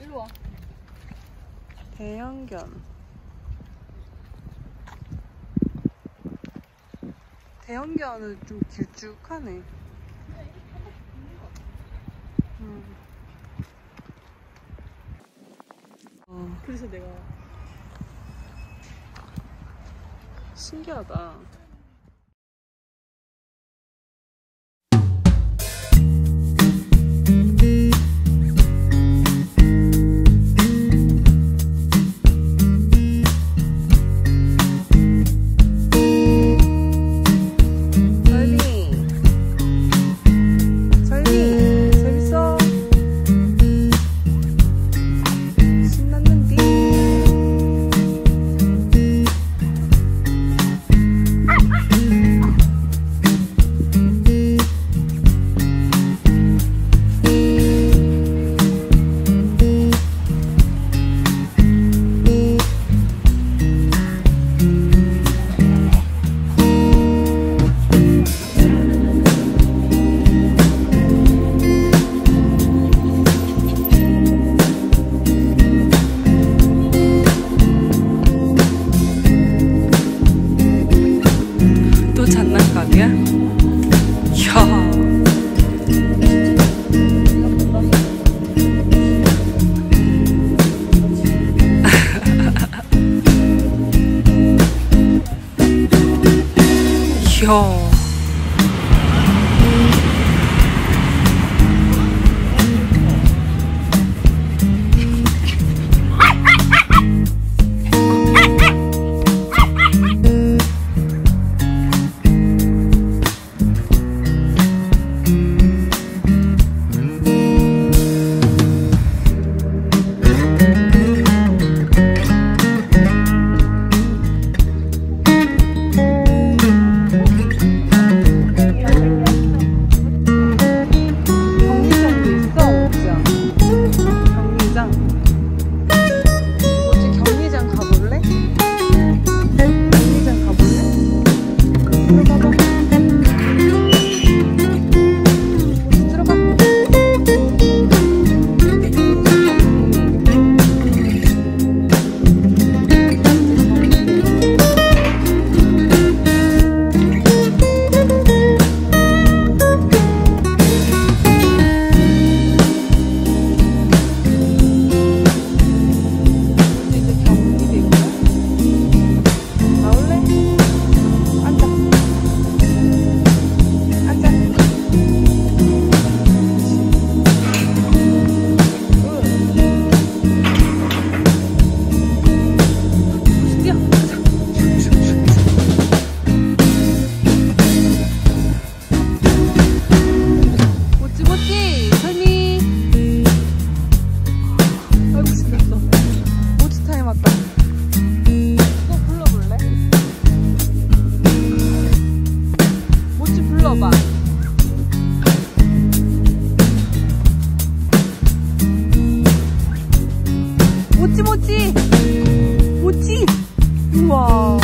일로 와. 대형견 대형견은 좀 길쭉하네 음. 그래서 내가 신기하다 哟，哟。ばもちもち。もち。うわ